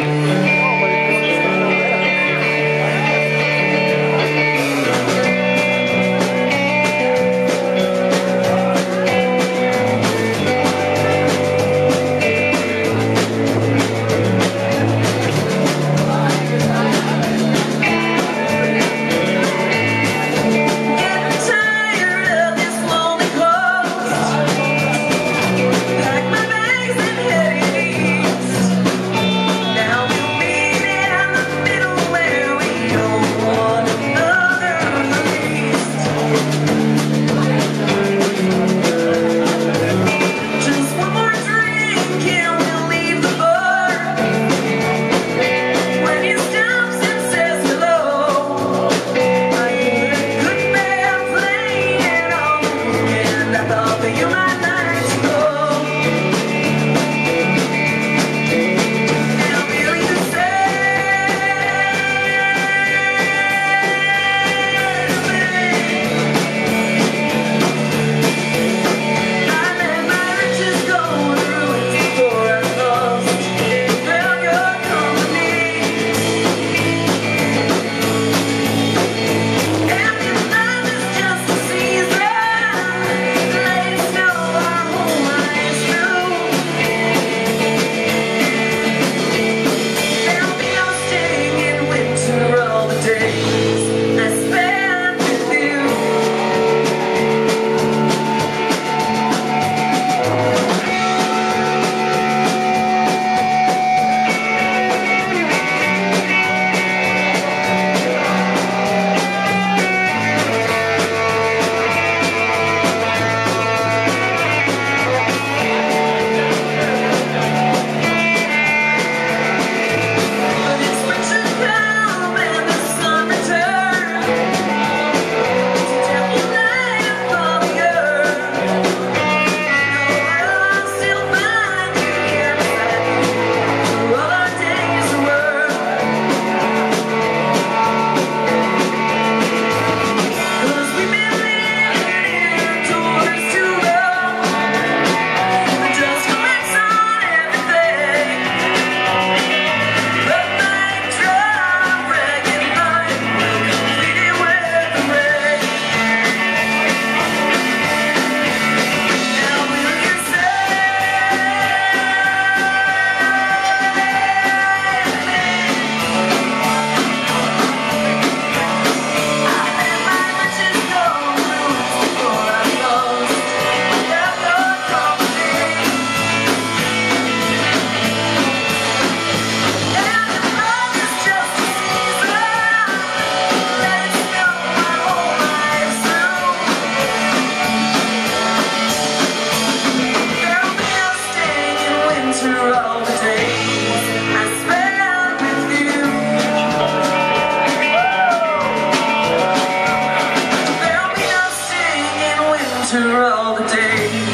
Bye. After all the days